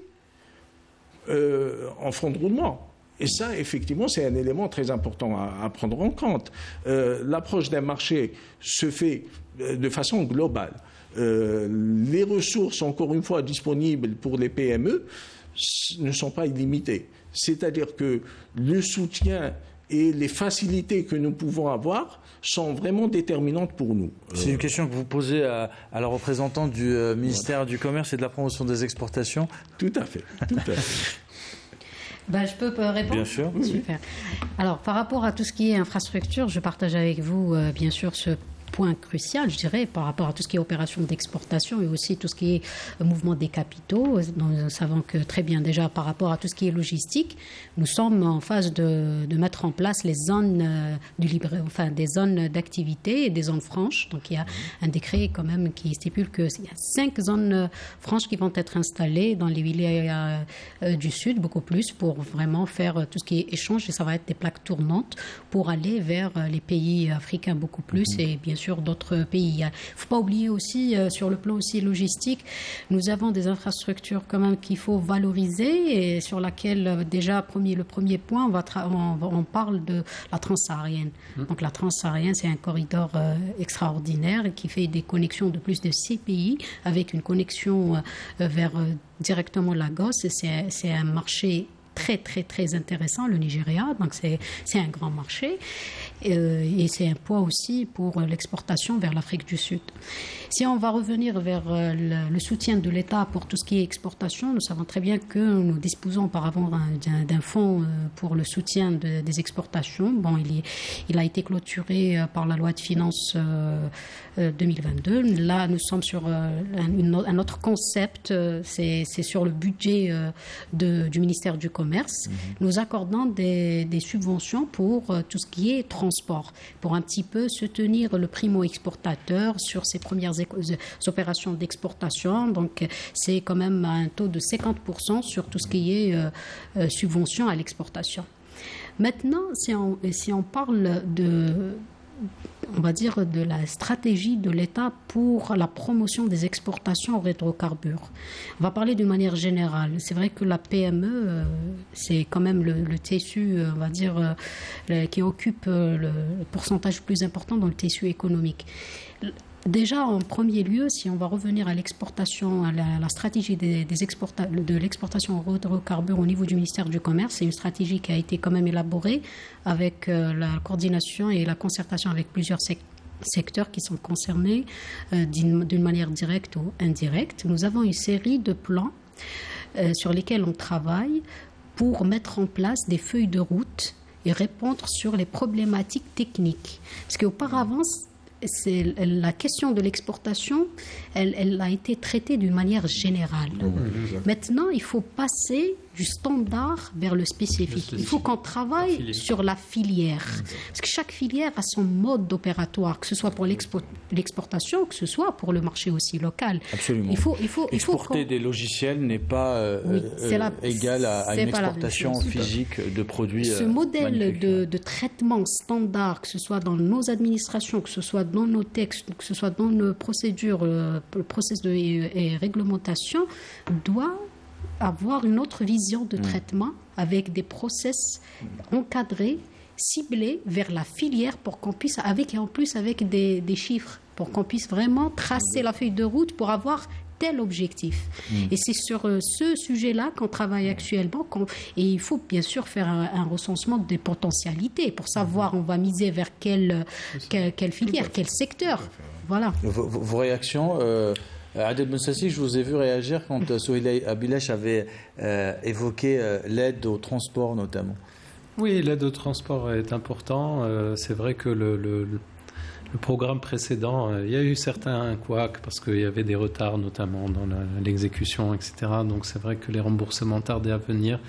en fonds de roulement. Et ça, effectivement, c'est un élément très important à, prendre en compte. Euh, l'approche d'un marché se fait euh, de façon globale. Euh, les ressources, encore une fois, disponibles pour les PME ne sont pas illimitées. C'est-à-dire que le soutien et les facilités que nous pouvons avoir sont vraiment déterminantes pour nous. C'est une question que vous posez à, la représentante du ministère du Commerce et de la Promotion des Exportations Tout à fait. Tout à fait. Ben, je peux répondre? Bien sûr. Super. Alors, par rapport à tout ce qui est infrastructure, je partage avec vous, euh, bien sûr, ce point crucial, je dirais, par rapport à tout ce qui est opération d'exportation et aussi tout ce qui est mouvement des capitaux. Nous savons que très bien déjà par rapport à tout ce qui est logistique, nous sommes en phase de, mettre en place les zones euh, du libre, enfin des zones d'activité et des zones franches. Donc il y a un décret quand même qui stipule qu'il y a cinq zones euh, franches qui vont être installées dans les euh, du sud, beaucoup plus pour vraiment faire tout ce qui est échange et ça va être des plaques tournantes pour aller vers les pays africains beaucoup plus mhm. et bien sur d'autres pays. Il ne faut pas oublier aussi, euh, sur le plan aussi logistique, nous avons des infrastructures quand même qu'il faut valoriser et sur laquelle euh, déjà premier, le premier point, on, va on, parle de la transsaharienne. Mmh. Donc la transsaharienne, c'est un corridor euh, extraordinaire qui fait des connexions de plus de six pays avec une connexion vers directement Lagos. C'est un marché très très très intéressant, le Nigeria. Donc c'est un grand marché. Euh, et c'est un poids aussi pour l'exportation vers l'Afrique du Sud. Si on va revenir vers euh, le, soutien de l'État pour tout ce qui est exportation, nous savons très bien que nous disposons auparavant d'un fonds euh, pour le soutien des exportations. Bon, il, il, a été clôturé par la loi de finances 2022. Là, nous sommes sur un, autre concept, c'est sur le budget du ministère du Commerce. Mhm. Nous accordons des, des subventions pour tout ce qui est transport pour un petit peu soutenir le primo-exportateur sur ses premières opérations d'exportation. Donc, c'est quand même un taux de 50% sur tout ce qui est euh, euh, subvention à l'exportation. Maintenant, si on, si on parle de on va dire, de la stratégie de l'État pour la promotion des exportations aux hydrocarbures. On va parler d'une manière générale. C'est vrai que la PME, euh, c'est quand même le, tissu, euh, on va dire, euh, qui occupe le pourcentage le plus important dans le tissu économique. Déjà, en premier lieu, si on va revenir à l'exportation, à la, stratégie des, de l'exportation hydrocarbures au niveau du ministère du Commerce, c'est une stratégie qui a été quand même élaborée avec euh, la coordination et la concertation avec plusieurs secteurs qui sont concernés euh, d'une manière directe ou indirecte. Nous avons une série de plans euh, sur lesquels on travaille pour mettre en place des feuilles de route et répondre sur les problématiques techniques. Parce qu'auparavant, la question de l'exportation, elle, elle, a été traitée d'une manière générale. Maintenant, il faut passer du standard vers le spécifique. Il faut qu'on travaille sur la filière. Parce que chaque filière a son mode opératoire, que ce soit pour l'exportation, que ce soit pour le marché aussi local. Absolument. Il faut, il faut, Exporter des logiciels n'est pas euh, euh, égal à, une exportation physique de produits. Ce euh, modèle de, de, traitement standard, que ce soit dans nos administrations, que ce soit dans nos textes, que ce soit dans nos procédures, le processus de et réglementation, doit avoir une autre vision de mm. traitement avec des process encadrés, ciblés vers la filière pour qu'on puisse, avec et en plus avec des, chiffres, pour qu'on puisse vraiment tracer la feuille de route pour avoir tel objectif. Mm. Et c'est sur euh, ce sujet-là qu'on travaille actuellement. et il faut bien sûr faire un, recensement des potentialités pour savoir on va miser vers quelle, quelle, filière, quel secteur. Voilà. Vos, réactions euh, Adel Moussassi, je vous ai vu réagir quand euh, Souhila Abilesh avait euh, évoqué l'aide au transport notamment. Oui, l'aide au transport est important. c'est vrai que le programme précédent, il y a eu certains couacs parce qu'il y avait des retards, notamment dans l'exécution, etc. Donc c'est vrai que les remboursements tardaient à venir.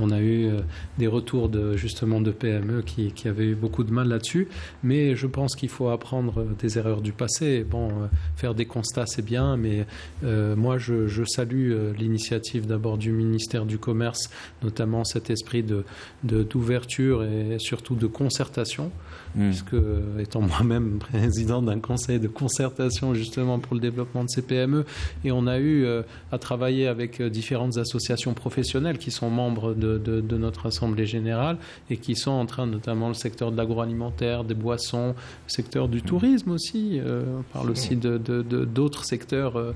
On a eu des retours de, justement de PME qui, avaient eu beaucoup de mal là-dessus. Mais je pense qu'il faut apprendre des erreurs du passé. Bon, faire des constats, c'est bien, mais moi, je, salue l'initiative d'abord du ministère du Commerce, notamment cet esprit de d'ouverture et surtout de concertation, hmm. puisque étant moi-même président d'un conseil de concertation justement pour le développement de ces PME, et on a eu euh, à travailler avec euh, différentes associations professionnelles qui sont membres de, de, notre assemblée générale et qui sont en train, notamment le secteur de l'agroalimentaire, des boissons, le secteur du tourisme aussi. Euh, on parle aussi de d'autres secteurs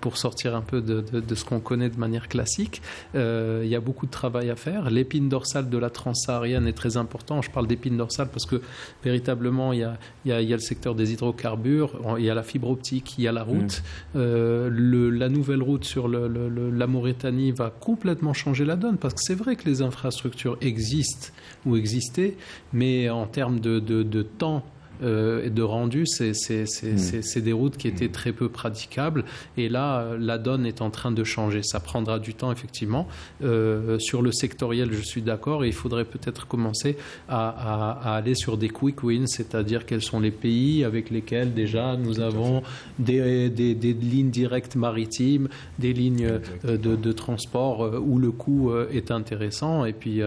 pour sortir un peu de, ce qu'on connaît de manière classique. il y a beaucoup de travail à faire. L'épine dorsale de la transsaharienne est très important. Je parle d'épine dorsale parce que véritablement, il y, a, il, y a, le secteur des hydrocarbures, il y a la fibre optique, il y a la route. Mm. Euh, le, la nouvelle route sur le, la Mauritanie va complètement changer la donne parce que c'est vrai que les infrastructures existent ou existaient, mais en termes de, de, de temps euh, de rendu, hmm. c'est des routes qui étaient très peu praticables. Et là, euh, la donne est en train de changer. Ça prendra du temps, effectivement. Euh, sur le sectoriel, je suis d'accord. Et il faudrait peut-être commencer à, aller sur des quick wins, c'est-à-dire quels sont les pays avec lesquels déjà nous avons des, lignes directes maritimes, des lignes de, transport où le coût est intéressant. Et puis,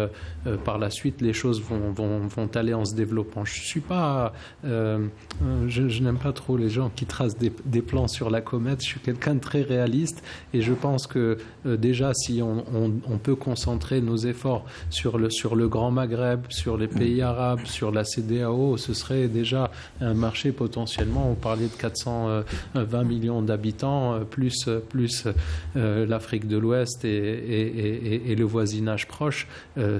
par la suite, les choses vont, vont aller en se développant. Je ne suis pas euh, euh, je, n'aime pas trop les gens qui tracent des, plans sur la comète. Je suis quelqu'un de très réaliste et je pense que euh, déjà, si on, peut concentrer nos efforts sur le, sur le Grand Maghreb, sur les pays arabes, sur la CDAO, ce serait déjà un marché potentiellement. On parlait de 420 millions d'habitants, plus, plus l'Afrique de l'Ouest et, et, le voisinage proche.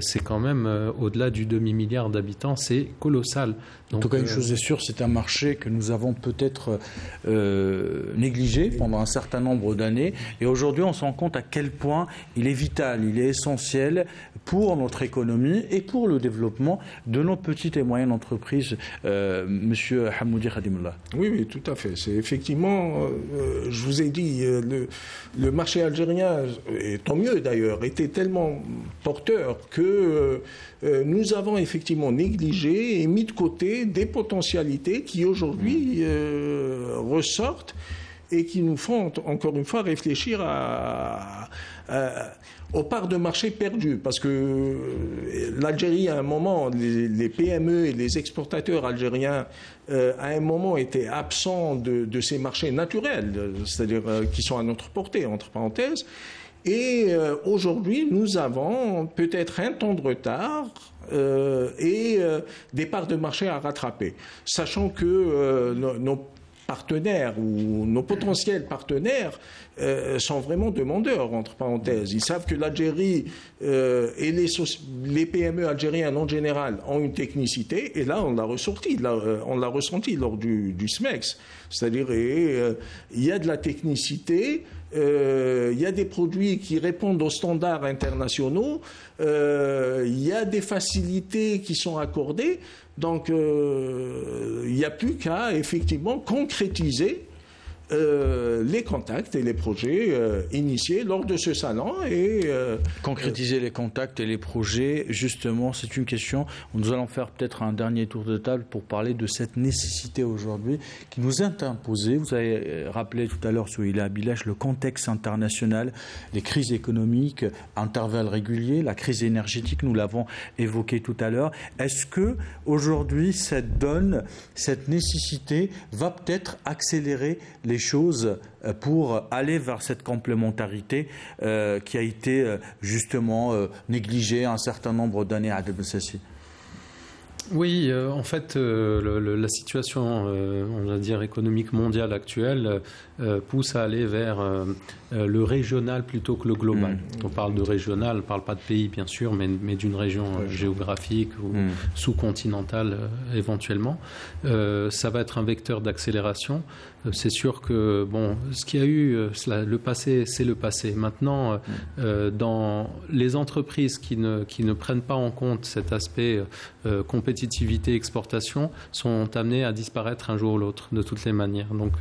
c'est quand même au-delà du demi-milliard d'habitants, c'est colossal. En tout cas, une chose c'est sûr, c'est un marché que nous avons peut-être euh, négligé pendant un certain nombre d'années. Et aujourd'hui, on se rend compte à quel point il est vital, il est essentiel pour notre économie et pour le développement de nos petites et moyennes entreprises. Euh, monsieur Hamoudi Khadimullah. Oui, oui, tout à fait. C'est effectivement, euh, je vous ai dit, le, le, marché algérien, et tant mieux d'ailleurs, était tellement porteur que nous avons effectivement négligé et mis de côté des potentiels qui aujourd'hui euh, ressortent et qui nous font encore une fois réfléchir à, aux parts de marché perdues. Parce que euh, l'Algérie, à un moment, les, PME et les exportateurs algériens, euh, à un moment, étaient absents de, ces marchés naturels, c'est-à-dire qui sont à notre portée, entre parenthèses. Et aujourd'hui, nous avons peut-être un temps de retard euh, et euh, des parts de marché à rattraper, sachant que euh, nos, partenaires ou nos potentiels partenaires sont vraiment demandeurs, entre parenthèses. Ils savent que l'Algérie et les, les, PME algériennes en général ont une technicité, et là, on l'a ressorti, on l'a ressenti lors du, du SMEX. C'est-à-dire, il y a de la technicité, euh, il y a des produits qui répondent aux standards internationaux, euh, il y a des facilités qui sont accordées, donc euh, il n'y a plus qu'à effectivement concrétiser euh, les contacts et les projets euh, initiés lors de ce salon et euh, concrétiser les contacts et les projets justement c'est une question. Nous allons faire peut-être un dernier tour de table pour parler de cette nécessité aujourd'hui qui nous est imposée. Vous avez rappelé tout à l'heure sur Ila le contexte international les crises économiques intervalles réguliers la crise énergétique nous l'avons évoqué tout à l'heure. Est-ce que aujourd'hui cette donne cette nécessité va peut-être accélérer les choses euh, pour aller vers cette complémentarité euh, qui a été euh, justement négligée un certain nombre d'années à Sassi oui, en fait, la situation, on va dire, économique mondiale actuelle pousse à aller vers le régional plutôt que le global. Mm. On parle de régional, on ne parle pas de pays, bien sûr, mais, mais d'une région géographique ou mm. sous-continentale éventuellement. ça va être un vecteur d'accélération. Euh, c'est sûr que bon, ce qu'il y a eu, euh, le passé, c'est le passé. Maintenant, euh, dans les entreprises qui ne, qui ne prennent pas en compte cet aspect compétitivité, exportation sont amenés à disparaître un jour ou l'autre, de toutes les manières. Donc,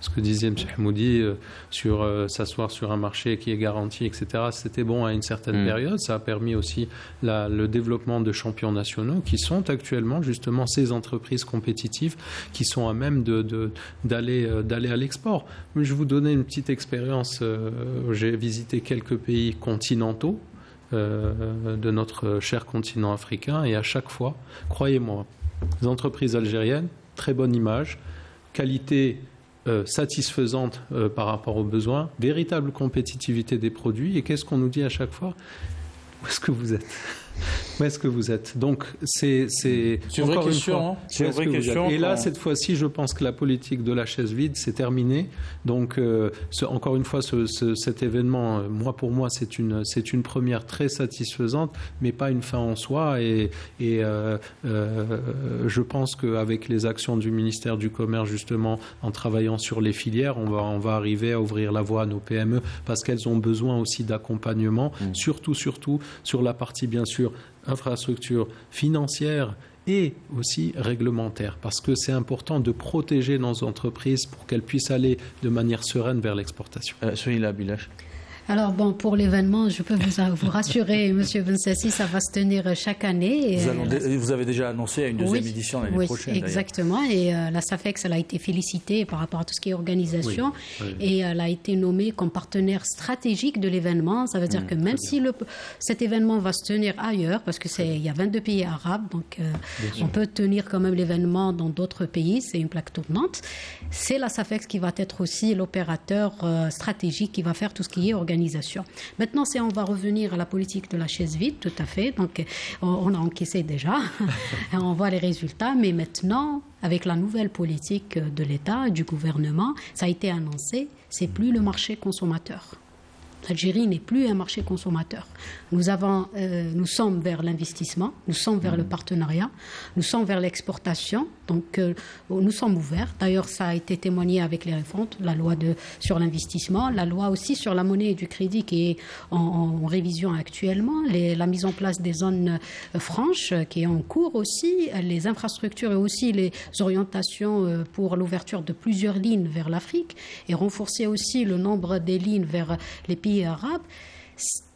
ce que disait M. Hamoudi sur s'asseoir sur un marché qui est garanti, etc., c'était bon à une certaine mm. période. Ça a permis aussi le développement de champions nationaux qui sont actuellement justement ces entreprises compétitives qui sont à même d'aller d'aller à l'export. Je vous donner une petite expérience. J'ai visité quelques pays continentaux euh, de notre cher continent africain. Et à chaque fois, croyez-moi, les entreprises algériennes, très bonne image, qualité euh, satisfaisante euh, par rapport aux besoins, véritable compétitivité des produits. Et qu'est-ce qu'on nous dit à chaque fois? Où est-ce que vous êtes? Où est-ce que vous êtes Donc, c'est encore une question. Hein. Et là, cette fois-ci, je pense que la politique de la chaise vide, c'est terminé. Donc, euh, encore une fois, cet événement, euh, moi pour moi, c'est une, c'est une première très satisfaisante, mais pas une fin en soi. Et, et euh, je pense qu'avec les actions du ministère du Commerce, justement, en travaillant sur les filières, on va, on va arriver à ouvrir la voie à nos PME parce qu'elles ont besoin aussi d'accompagnement, mmh. surtout, surtout sur la partie, bien sûr, infrastructures financières et aussi réglementaires, parce que c'est important de protéger nos entreprises pour qu'elles puissent aller de manière sereine vers l'exportation. Euh, alors bon, pour l'événement, je peux vous, vous rassurer, Monsieur Bensassi, ça va se tenir chaque année. vous, avez déjà annoncé à une deuxième édition l'année oui, prochaine. Exactement, et euh, la SAFEX elle a été félicitée par rapport à tout ce qui est organisation, et elle a été nommée comme partenaire stratégique de l'événement. Ça veut dire mmh, que même si le, cet événement va se tenir ailleurs, parce que c'est il y a 22 pays arabes, donc euh, on peut tenir quand même l'événement dans d'autres pays, c'est une plaque tournante. C'est la SAFEX qui va être aussi l'opérateur euh, stratégique qui va faire tout ce qui est organisation Maintenant, si on va revenir à la politique de la chaise vide, tout à fait. Donc, on a encaissé déjà, on voit les résultats, mais maintenant, avec la nouvelle politique de l'État, du gouvernement, ça a été annoncé, c'est plus le marché consommateur. L'Algérie n'est plus un marché consommateur. Nous, avons, euh, nous sommes vers l'investissement, nous sommes vers le mmh. partenariat, nous sommes vers l'exportation. Donc, euh, nous sommes ouverts. D'ailleurs, ça a été témoigné avec les réformes, la loi de, sur l'investissement, la loi aussi sur la monnaie et du crédit qui est en, révision actuellement, la mise en place des zones euh, franches qui est en cours aussi, les infrastructures et aussi les orientations pour l'ouverture de plusieurs lignes vers l'Afrique et renforcer aussi le nombre des lignes vers les pays arabes,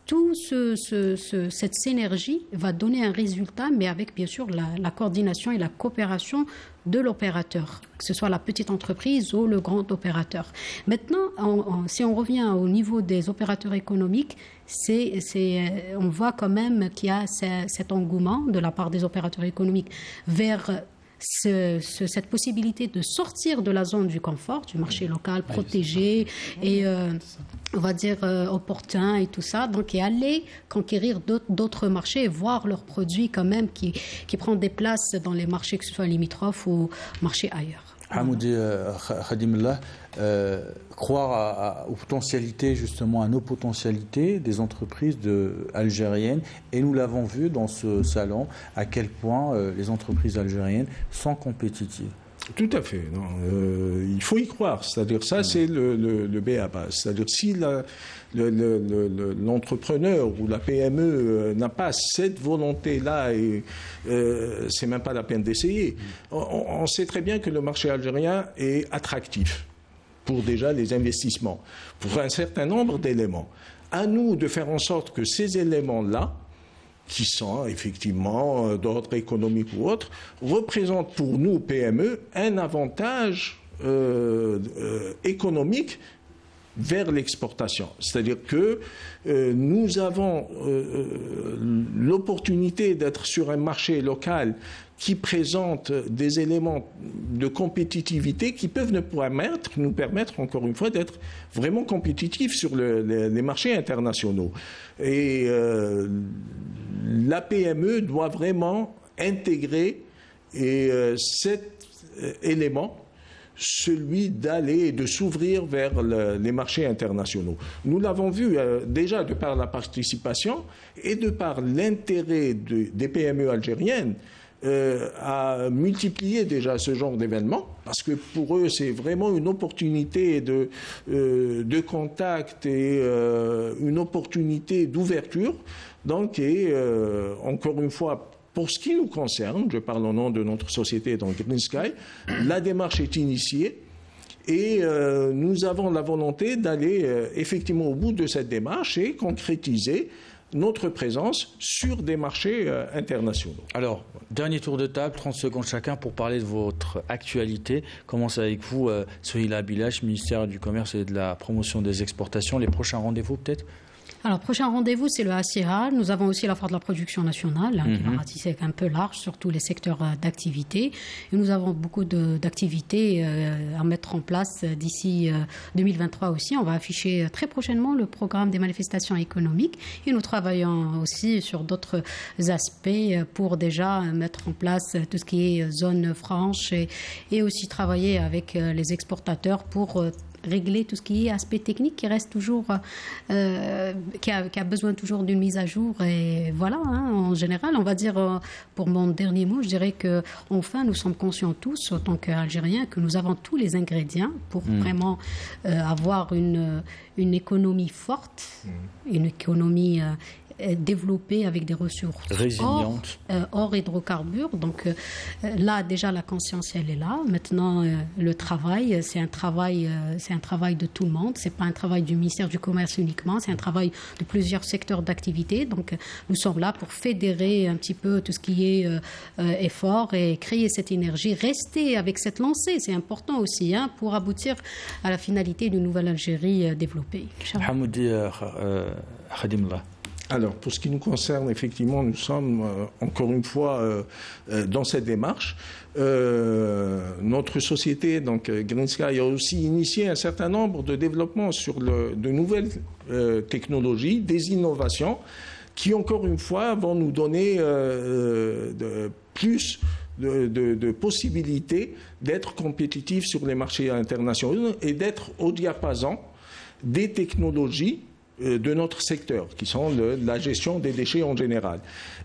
tout cette synergie va donner un résultat, mais avec bien sûr la, coordination et la coopération de l'opérateur, que ce soit la petite entreprise ou le grand opérateur. Maintenant, si on revient au niveau des opérateurs économiques, c'est, on voit quand même qu'il y a cet engouement de la part des opérateurs économiques vers cette possibilité de sortir de la zone du confort, du marché local protégé et euh, on va dire euh, opportun et tout ça, donc et aller conquérir d'autres marchés et voir leurs produits quand même qui, qui prennent des places dans les marchés, que ce soit limitrophes ou marchés ailleurs. Hamoudi euh, Khadimullah, euh, croire aux potentialités, justement, à nos potentialités des entreprises algériennes. Et nous l'avons vu dans ce salon, à quel point euh, les entreprises algériennes sont compétitives. Tout à fait. il faut y croire. C'est-à-dire, ça, c'est le, le, le B à base. C'est-à-dire, si l'entrepreneur ou la PME euh, n'a pas cette volonté-là, et euh, c'est même pas la peine d'essayer. On, sait très bien que le marché algérien est attractif pour déjà les investissements, pour un certain nombre d'éléments. À nous de faire en sorte que ces éléments-là, qui sont effectivement euh, d'ordre économique ou autre, représentent pour nous, PME, un avantage économique vers l'exportation. C'est-à-dire que euh, nous avons euh, euh, l'opportunité d'être sur un marché local qui présente des éléments de compétitivité qui peuvent nous permettre, nous permettre encore une fois, d'être vraiment compétitifs sur les, marchés internationaux. Et la PME doit vraiment intégrer cet élément celui d'aller et de s'ouvrir vers les marchés internationaux. Nous l'avons vu euh, déjà de par la participation et de par l'intérêt des PME algériennes euh, à multiplier déjà ce genre d'événements, parce que pour eux, c'est vraiment une opportunité de, euh, de contact et une opportunité d'ouverture. Donc, et encore une fois, pour ce qui nous concerne, je parle au nom de notre société dans Green Sky, la démarche est initiée. Et euh, nous avons la volonté d'aller euh, effectivement au bout de cette démarche et concrétiser notre présence sur des marchés euh, internationaux. Alors, dernier tour de table, 30 secondes chacun pour parler de votre actualité. Commence avec vous, euh, Bilash, ministère du Commerce et de la Promotion des Exportations. Les prochains rendez-vous peut-être? Alors, prochain rendez-vous, c'est le ACA. Nous avons aussi la foire de la production nationale, hein, qui va mhm. ratisser un peu large sur tous les secteurs euh, d'activité. Et nous avons beaucoup d'activités euh, à mettre en place euh, d'ici 2023 aussi. On va afficher très prochainement le programme des manifestations économiques et nous travaillons aussi sur d'autres aspects pour déjà mettre en place tout ce qui est zone franche et, et aussi travailler avec les exportateurs pour régler tout ce qui est aspect technique qui reste toujours, euh, qui, a, besoin toujours d'une mise à jour. Et voilà, hein, en général, on va dire, euh, pour mon dernier mot, je dirais que enfin, nous sommes conscients tous, en tant qu'Algériens, que nous avons tous les ingrédients pour hmm. vraiment euh, avoir une, une économie forte, hmm. une économie développée avec des ressources résilientes, hors, euh, hydrocarbures. Donc euh, là, déjà, la conscience, elle est là. Maintenant, euh, le travail, c'est un travail, c'est un travail de tout le monde. C'est pas un travail du ministère du Commerce uniquement. C'est un travail de plusieurs secteurs d'activité. Donc, nous sommes là pour fédérer un petit peu tout ce qui est effort et créer cette énergie. Rester avec cette lancée, c'est important aussi, hein, pour aboutir à la finalité d'une nouvelle Algérie développée. Hamoudi alors, pour ce qui nous concerne, effectivement, nous sommes euh, encore une fois euh, euh, dans cette démarche. notre société, donc Green Sky, a aussi initié un certain nombre de développements sur de nouvelles technologies, des innovations, qui encore une fois vont nous donner plus de, possibilités d'être compétitifs sur les marchés internationaux et d'être au diapason des technologies de notre secteur, qui sont la gestion des déchets en général.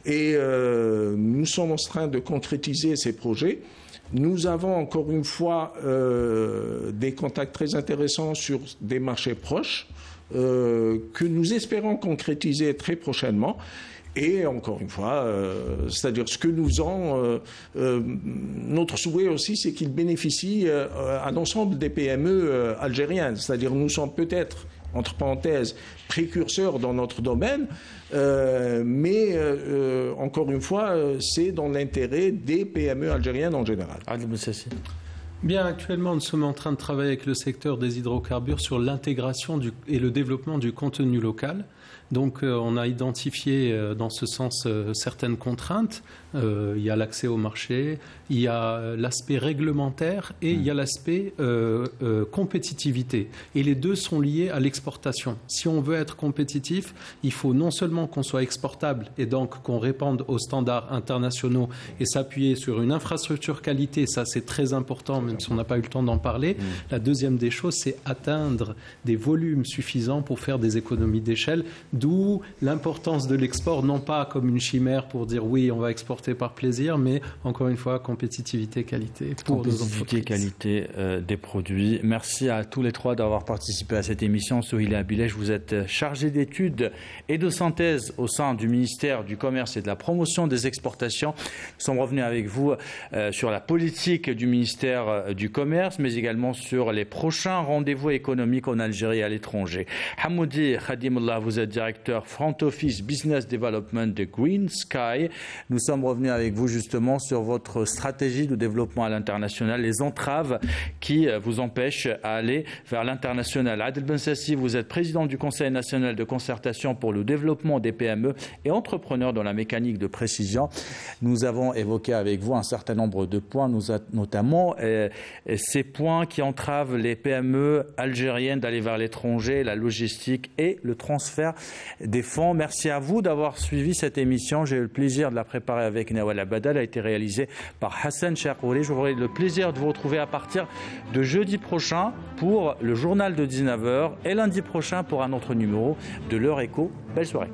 Et euh, nous sommes en train de concrétiser ces projets. Nous avons encore une fois euh, des contacts très intéressants sur des marchés proches que nous espérons concrétiser très prochainement. Et encore une fois, c'est-à-dire ce que nous avons, notre souhait aussi, c'est qu'ils bénéficient à l'ensemble des PME algériennes. C'est-à-dire nous sommes peut-être entre parenthèses, précurseurs dans notre domaine, euh, mais euh, euh, encore une fois, c'est dans l'intérêt des PME algériennes en général. Bien, actuellement, nous sommes en train de travailler avec le secteur des hydrocarbures sur l'intégration et le développement du contenu local. Donc, on a identifié dans ce sens certaines contraintes euh, il y a l'accès au marché, il y a euh, l'aspect réglementaire et il y a hmm. l'aspect euh, compétitivité. Et les deux sont liés à l'exportation. Si on veut être compétitif, il faut non seulement qu'on soit exportable et donc qu'on réponde aux standards internationaux et s'appuyer sur une infrastructure qualité, ça c'est très important, même si on n'a pas eu le temps d'en parler. Hmm. La deuxième des choses, c'est atteindre des volumes suffisants pour faire des économies d'échelle, d'où l'importance de l'export, non pas comme une chimère pour dire oui, on va exporter par plaisir, mais encore une fois, compétitivité, qualité. Pour compétitivité, qualité euh, des produits. Merci à tous les trois d'avoir participé à cette émission. Sohili Abilèche, vous êtes chargé d'études et de synthèse au sein du ministère du Commerce et de la Promotion des Exportations. Nous sommes revenus avec vous euh, sur la politique du ministère euh, du Commerce, mais également sur les prochains rendez-vous économiques en Algérie et à l'étranger. Hamoudi Khadimullah, vous êtes directeur Front Office Business Development de Green Sky. Nous sommes revenir avec vous justement sur votre stratégie de développement à l'international, les entraves qui euh, vous empêchent à aller vers l'international. Adel Bensassi, vous êtes président du Conseil national de concertation pour le développement des PME et entrepreneurs dans la mécanique de précision. Nous avons évoqué avec vous un certain nombre de points, notamment euh, ces points qui entravent les PME algériennes d'aller vers l'étranger, la logistique et le transfert des fonds. Merci à vous d'avoir suivi cette émission. J'ai eu le plaisir de la préparer avec Nawal Abadal a été réalisé par Hassan Cherkouri. J'aurai le plaisir de vous retrouver à partir de jeudi prochain pour le journal de 19h et lundi prochain pour un autre numéro de l'heure écho. Belle soirée.